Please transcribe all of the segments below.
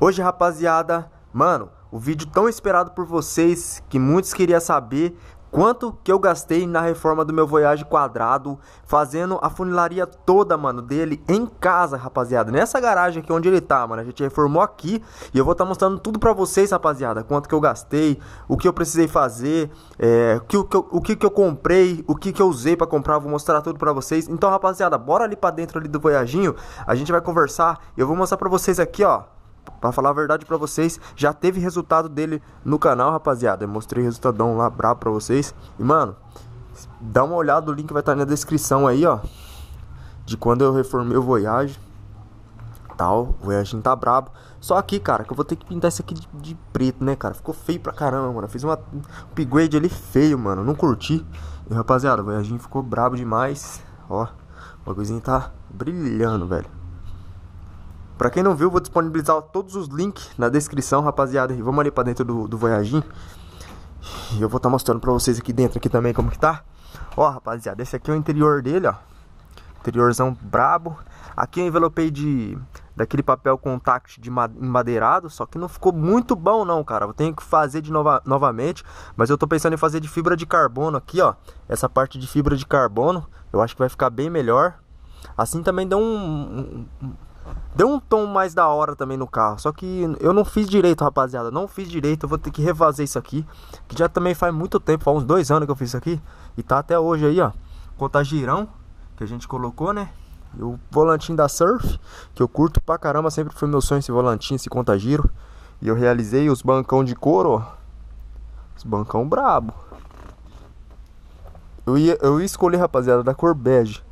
Hoje, rapaziada, mano, o vídeo tão esperado por vocês, que muitos queriam saber quanto que eu gastei na reforma do meu Voyage quadrado, fazendo a funilaria toda, mano, dele em casa, rapaziada. Nessa garagem aqui onde ele tá, mano, a gente reformou aqui e eu vou estar tá mostrando tudo pra vocês, rapaziada. Quanto que eu gastei, o que eu precisei fazer, é, o, que, o, que eu, o que que eu comprei, o que que eu usei pra comprar, vou mostrar tudo pra vocês. Então, rapaziada, bora ali pra dentro ali do Voyaginho, a gente vai conversar eu vou mostrar pra vocês aqui, ó Pra falar a verdade pra vocês, já teve resultado dele no canal, rapaziada. Eu mostrei o resultadão lá brabo pra vocês. E, mano, dá uma olhada, o link vai estar tá na descrição aí, ó. De quando eu reformei o Voyage. Tal, o Voyage tá brabo. Só aqui, cara, que eu vou ter que pintar isso aqui de, de preto, né, cara? Ficou feio pra caramba, mano. Eu fiz uma, um upgrade ali feio, mano. Não curti. E, rapaziada, o Voyage ficou brabo demais. Ó, o bagulhozinho tá brilhando, velho. Pra quem não viu, vou disponibilizar todos os links na descrição, rapaziada. E vamos ali pra dentro do, do Voyagin. E eu vou estar tá mostrando pra vocês aqui dentro aqui também como que tá. Ó, rapaziada, esse aqui é o interior dele, ó. Interiorzão brabo. Aqui eu envelopei de daquele papel contact de madeirado, só que não ficou muito bom não, cara. Eu tenho que fazer de nova, novamente, mas eu tô pensando em fazer de fibra de carbono aqui, ó. Essa parte de fibra de carbono, eu acho que vai ficar bem melhor. Assim também dá um, um Deu um tom mais da hora também no carro. Só que eu não fiz direito, rapaziada. Não fiz direito. Eu vou ter que refazer isso aqui. Que já também faz muito tempo. Faz uns dois anos que eu fiz isso aqui. E tá até hoje aí, ó. Contagirão. Que a gente colocou, né? E o volantinho da Surf. Que eu curto pra caramba. Sempre foi meu sonho esse volantinho, esse contagiro. E eu realizei os bancão de couro, ó. Os bancão brabo. Eu ia, eu ia escolher, rapaziada, da cor bege.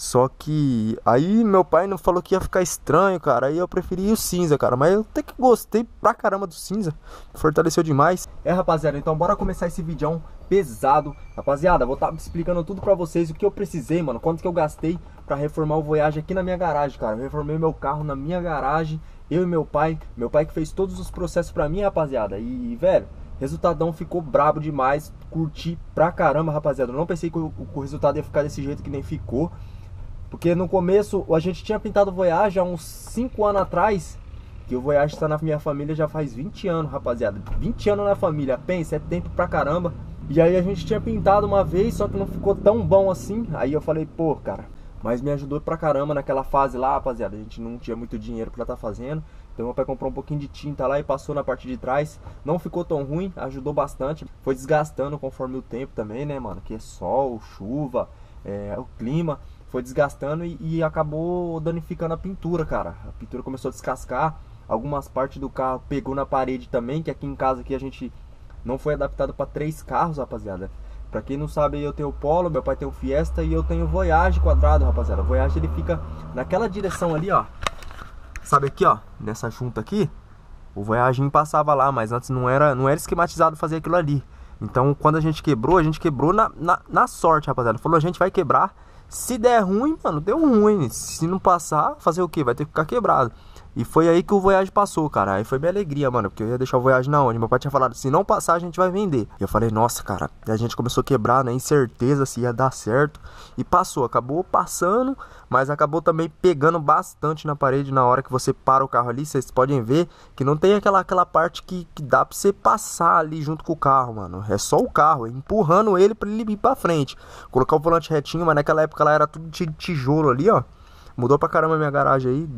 Só que aí meu pai não falou que ia ficar estranho, cara. Aí eu preferi o cinza, cara. Mas eu até que gostei pra caramba do cinza. Fortaleceu demais. É, rapaziada, então bora começar esse vídeo pesado. Rapaziada, vou estar tá explicando tudo pra vocês o que eu precisei, mano. Quanto que eu gastei pra reformar o Voyage aqui na minha garagem, cara. Eu reformei meu carro na minha garagem. Eu e meu pai. Meu pai que fez todos os processos pra mim, rapaziada. E, velho, resultadão ficou brabo demais. Curti pra caramba, rapaziada. Eu não pensei que o, o resultado ia ficar desse jeito que nem ficou. Porque no começo a gente tinha pintado Voyage há uns 5 anos atrás. Que o Voyage está na minha família já faz 20 anos, rapaziada. 20 anos na família, pensa, é tempo pra caramba. E aí a gente tinha pintado uma vez, só que não ficou tão bom assim. Aí eu falei, pô, cara, mas me ajudou pra caramba naquela fase lá, rapaziada. A gente não tinha muito dinheiro pra estar tá fazendo. Então meu pai comprou um pouquinho de tinta lá e passou na parte de trás. Não ficou tão ruim, ajudou bastante. Foi desgastando conforme o tempo também, né, mano? Que é sol, chuva, é, o clima foi desgastando e, e, acabou danificando a pintura, cara. A pintura começou a descascar, algumas partes do carro pegou na parede também, que aqui em casa aqui a gente não foi adaptado para três carros, rapaziada. Pra quem não sabe, eu tenho o Polo, meu pai tem o Fiesta e eu tenho o Voyage quadrado, rapaziada. O Voyage ele fica naquela direção ali, ó. Sabe aqui, ó, nessa junta aqui, o Voyage passava lá, mas antes não era, não era esquematizado fazer aquilo ali. Então, quando a gente quebrou, a gente quebrou na, na, na sorte, rapaziada. Falou, a gente vai quebrar se der ruim, mano, deu ruim. Se não passar, fazer o que? Vai ter que ficar quebrado. E foi aí que o Voyage passou, cara. Aí foi minha alegria, mano. Porque eu ia deixar o Voyage na onde? Meu pai tinha falado, se não passar, a gente vai vender. E eu falei, nossa, cara. E a gente começou a quebrar, né? Incerteza se ia dar certo. E passou. Acabou passando, mas acabou também pegando bastante na parede na hora que você para o carro ali. Vocês podem ver que não tem aquela, aquela parte que, que dá pra você passar ali junto com o carro, mano. É só o carro, empurrando ele pra ele ir pra frente. Colocar o volante retinho, mas naquela época lá era tudo de tijolo ali, ó. Mudou pra caramba a minha garagem aí.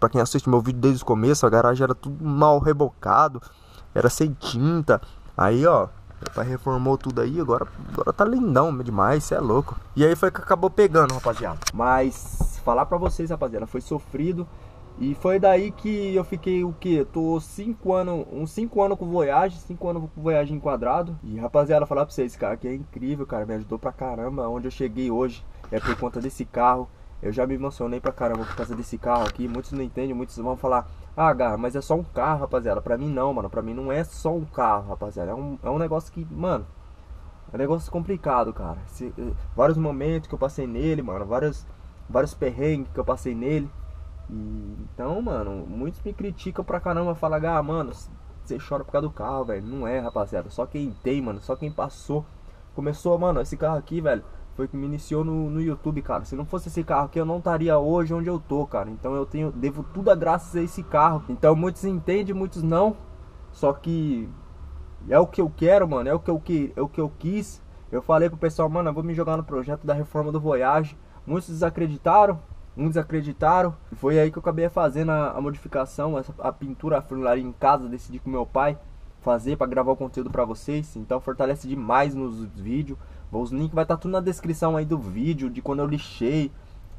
Pra quem assiste meu vídeo desde o começo, a garagem era tudo mal rebocado. Era sem tinta. Aí, ó, meu pai reformou tudo aí, agora, agora tá lindão demais, cê é louco. E aí foi que acabou pegando, rapaziada. Mas, falar pra vocês, rapaziada, foi sofrido. E foi daí que eu fiquei o que? Tô 5 anos, uns 5 anos com Voyage, 5 anos com Voyage enquadrado. E rapaziada, falar pra vocês, cara, que é incrível, cara, me ajudou pra caramba. Onde eu cheguei hoje é por conta desse carro. Eu já me emocionei pra caramba por causa desse carro aqui. Muitos não entendem, muitos vão falar: Ah, Gar, mas é só um carro, rapaziada. Pra mim não, mano. Pra mim não é só um carro, rapaziada. É um, é um negócio que, mano, é um negócio complicado, cara. Se, eh, vários momentos que eu passei nele, mano. Vários, vários perrengues que eu passei nele. E, então, mano, muitos me criticam pra caramba. Falam: Ah, mano, você chora por causa do carro, velho. Não é, rapaziada. Só quem tem, mano. Só quem passou. Começou, mano, esse carro aqui, velho foi que me iniciou no, no YouTube, cara. Se não fosse esse carro aqui, eu não estaria hoje onde eu tô, cara. Então eu tenho, devo tudo a graças a esse carro. Então muitos entendem, muitos não. Só que é o que eu quero, mano. É o que eu, que, é o que eu quis. Eu falei pro pessoal, mano, eu vou me jogar no projeto da reforma do Voyage. Muitos desacreditaram, uns acreditaram. E foi aí que eu acabei fazendo a, a modificação, essa, a pintura, a funilaria em casa. Decidi com meu pai fazer para gravar o conteúdo para vocês. Então fortalece demais nos vídeos. Os links vai estar tá tudo na descrição aí do vídeo, de quando eu lixei,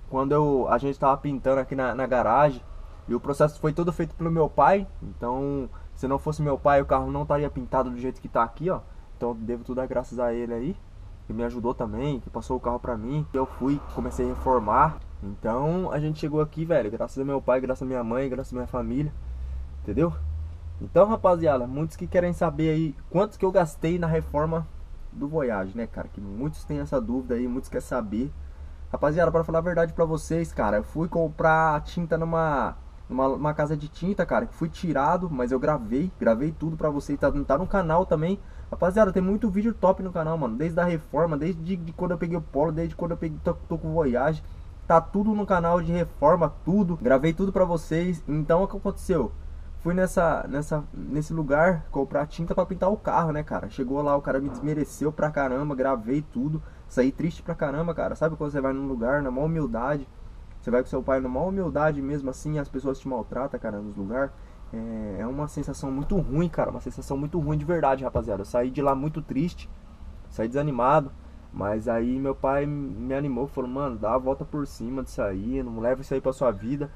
quando eu, a gente estava pintando aqui na, na garagem. E o processo foi todo feito pelo meu pai. Então, se não fosse meu pai, o carro não estaria pintado do jeito que está aqui, ó. Então, devo tudo a graças a ele aí. Que me ajudou também, que passou o carro pra mim. Eu fui, comecei a reformar. Então, a gente chegou aqui, velho, graças a meu pai, graças a minha mãe, graças a minha família. Entendeu? Então, rapaziada, muitos que querem saber aí quanto que eu gastei na reforma do Voyage, né, cara? Que muitos têm essa dúvida aí, muitos querem saber. Rapaziada, para falar a verdade para vocês, cara, eu fui comprar tinta numa numa casa de tinta, cara, que fui tirado, mas eu gravei, gravei tudo pra vocês, tá, tá no canal também. Rapaziada, tem muito vídeo top no canal, mano, desde a reforma, desde de quando eu peguei o Polo, desde quando eu peguei, tô, tô com Voyage. Tá tudo no canal de reforma, tudo. Gravei tudo pra vocês. Então, o que aconteceu? Fui nessa, nessa, nesse lugar comprar tinta para pintar o carro, né, cara? Chegou lá, o cara me desmereceu pra caramba, gravei tudo, saí triste pra caramba, cara. Sabe quando você vai num lugar na maior humildade, você vai com seu pai na maior humildade mesmo assim, as pessoas te maltratam, cara, nos lugares. É, é uma sensação muito ruim, cara, uma sensação muito ruim de verdade, rapaziada. Eu saí de lá muito triste, saí desanimado. Mas aí meu pai me animou, falou, mano, dá a volta por cima disso aí, não leva isso aí pra sua vida.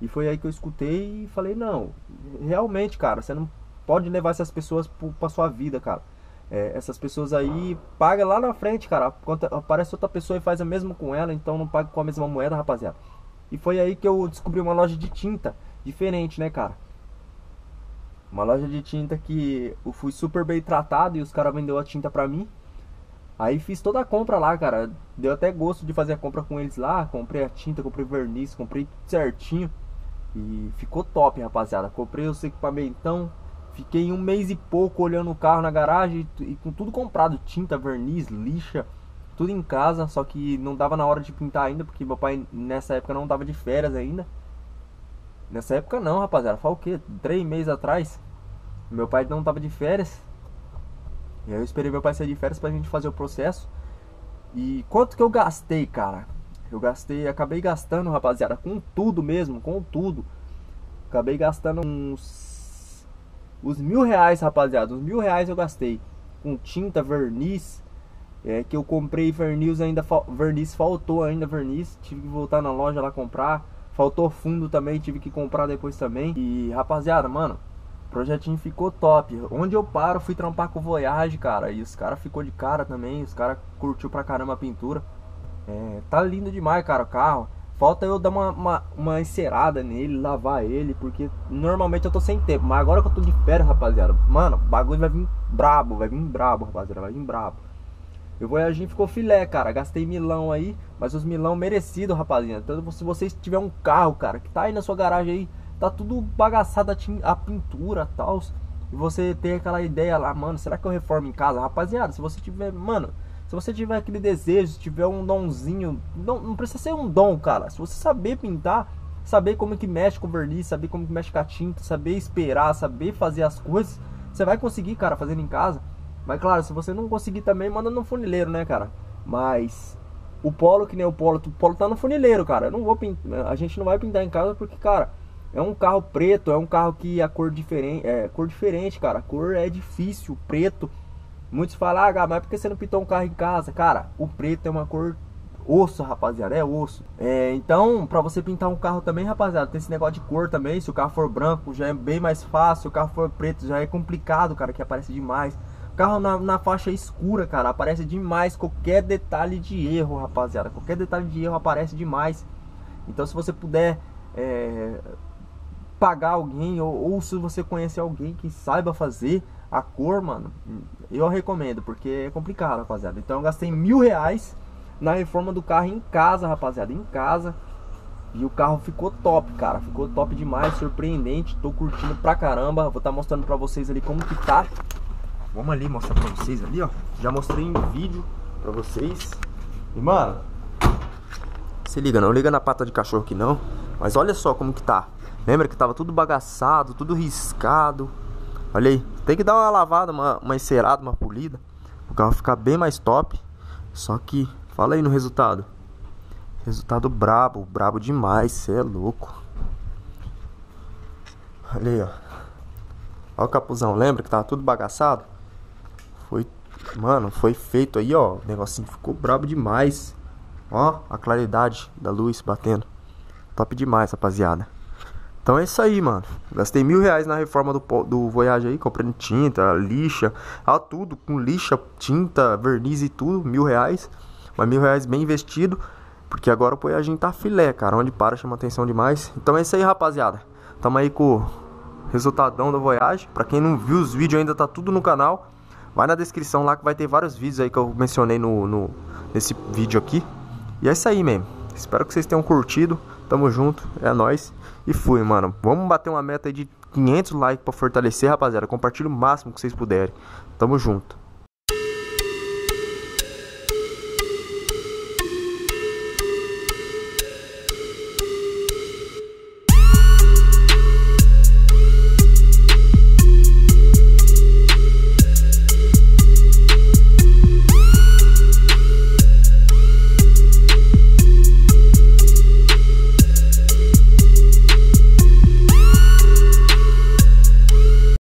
E foi aí que eu escutei e falei, não, realmente, cara, você não pode levar essas pessoas pra sua vida, cara. É, essas pessoas aí paga lá na frente, cara. Aparece outra pessoa e faz a mesma com ela, então não paga com a mesma moeda, rapaziada. E foi aí que eu descobri uma loja de tinta diferente, né, cara? Uma loja de tinta que eu fui super bem tratado e os caras vendeu a tinta pra mim. Aí fiz toda a compra lá, cara. Deu até gosto de fazer a compra com eles lá. Comprei a tinta, comprei verniz, comprei certinho. E ficou top, rapaziada. Comprei os equipamentos. Fiquei um mês e pouco olhando o carro na garagem e com tudo comprado: tinta, verniz, lixa, tudo em casa. Só que não dava na hora de pintar ainda, porque meu pai nessa época não tava de férias ainda. Nessa época não, rapaziada. Fala o que? Três meses atrás. Meu pai não tava de férias. E aí eu esperei meu pai sair de férias pra gente fazer o processo. E quanto que eu gastei, cara? Eu gastei, acabei gastando, rapaziada, com tudo mesmo, com tudo. Acabei gastando uns. Os mil reais, rapaziada. Os mil reais eu gastei. Com tinta, verniz. É que eu comprei verniz ainda. Verniz faltou ainda, verniz. Tive que voltar na loja lá comprar. Faltou fundo também, tive que comprar depois também. E rapaziada, mano, o projetinho ficou top. Onde eu paro, fui trampar com Voyage, cara. E os caras ficou de cara também. Os caras curtiu pra caramba a pintura. É, tá lindo demais, cara, o carro. Falta eu dar uma, uma, uma encerada nele, lavar ele, porque normalmente eu tô sem tempo. Mas agora que eu tô de férias, rapaziada, mano, o bagulho vai vir brabo, vai vir brabo, rapaziada, vai vir brabo. Eu vou agir ficou filé, cara. Gastei milão aí, mas os milão merecido, rapaziada. Então, se vocês tiver um carro, cara, que tá aí na sua garagem aí, tá tudo bagaçado a, a pintura e tal. E você tem aquela ideia lá, mano, será que eu reformo em casa? Rapaziada, se você tiver, mano, se você tiver aquele desejo, se tiver um donzinho, não, não precisa ser um dom, cara. Se você saber pintar, saber como que mexe com verniz, saber como que mexe com a tinta, saber esperar, saber fazer as coisas, você vai conseguir, cara, fazendo em casa. Mas claro, se você não conseguir também, manda no funileiro, né, cara? Mas o polo, que nem o polo, o polo tá no funileiro, cara. Eu não vou pintar, a gente não vai pintar em casa porque, cara, é um carro preto, é um carro que a cor diferente, é cor diferente, cara. A cor é difícil, preto Muitos falam, ah, mas por que você não pintou um carro em casa? Cara, o preto é uma cor osso, rapaziada, é osso. É, então, para você pintar um carro também, rapaziada, tem esse negócio de cor também. Se o carro for branco, já é bem mais fácil. Se o carro for preto, já é complicado, cara, que aparece demais. Carro na, na faixa escura, cara, aparece demais. Qualquer detalhe de erro, rapaziada, qualquer detalhe de erro aparece demais. Então, se você puder é, pagar alguém, ou, ou se você conhecer alguém que saiba fazer a cor, mano, eu recomendo, porque é complicado, rapaziada. Então eu gastei mil reais na reforma do carro em casa, rapaziada, em casa. E o carro ficou top, cara. Ficou top demais, surpreendente. Tô curtindo pra caramba. Vou estar tá mostrando pra vocês ali como que tá. Vamos ali mostrar pra vocês ali, ó. Já mostrei em vídeo pra vocês. E mano, se liga, não liga na pata de cachorro aqui não. Mas olha só como que tá. Lembra que tava tudo bagaçado, tudo riscado. Olha aí, tem que dar uma lavada, uma, uma encerada, uma polida. O carro ficar bem mais top. Só que, fala aí no resultado. Resultado brabo, brabo demais, cê é louco. Olha aí, ó. Olha o capuzão, lembra que tava tudo bagaçado? Foi, mano, foi feito aí, ó. O negocinho ficou brabo demais. Ó, a claridade da luz batendo. Top demais, rapaziada. Então é isso aí, mano. Gastei mil reais na reforma do, do Voyage aí, comprando tinta, lixa, ah, tudo, com lixa, tinta, verniz e tudo, mil reais. Mas mil reais bem investido. Porque agora o Voyage tá filé, cara. Onde para chama atenção demais. Então é isso aí, rapaziada. Tamo aí com o resultadão do Voyage. Pra quem não viu os vídeos ainda, tá tudo no canal. Vai na descrição lá que vai ter vários vídeos aí que eu mencionei no, no nesse vídeo aqui. E é isso aí mesmo. Espero que vocês tenham curtido. Tamo junto, é nóis. E fui, mano. Vamos bater uma meta aí de 500 likes pra fortalecer, rapaziada. Compartilhe o máximo que vocês puderem. Tamo junto.